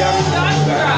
Let's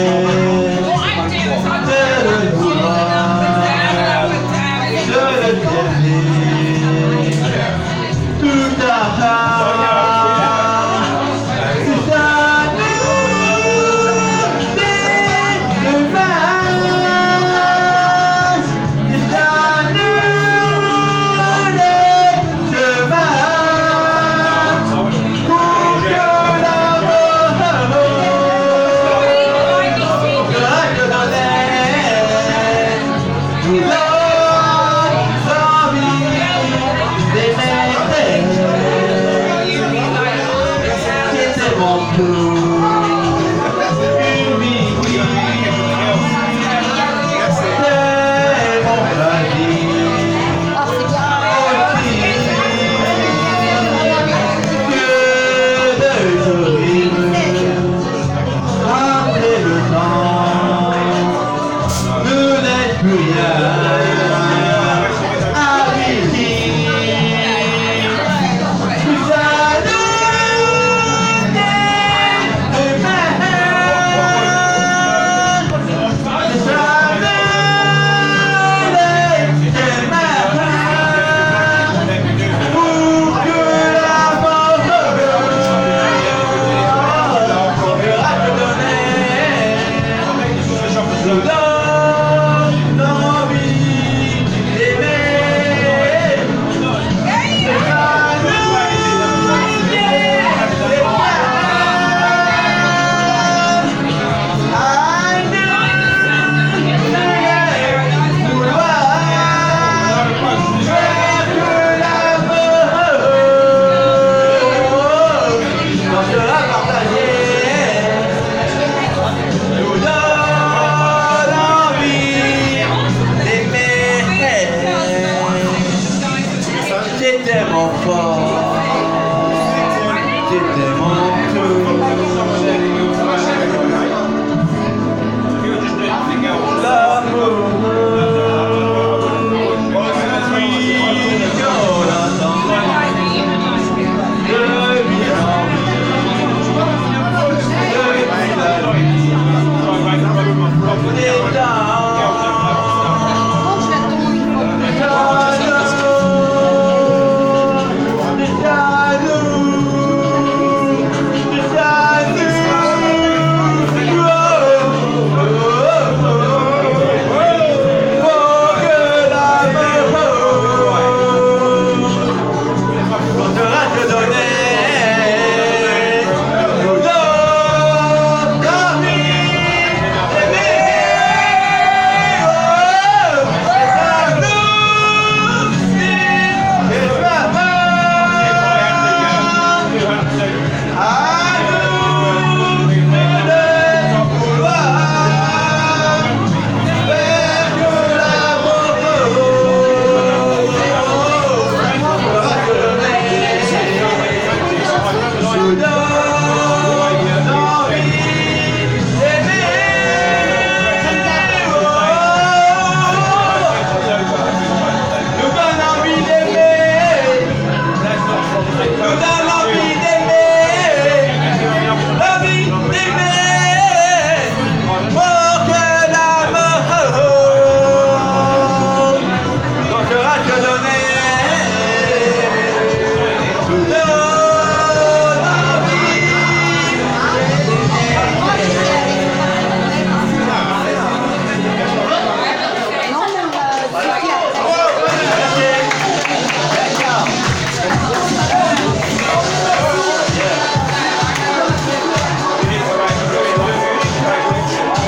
C'était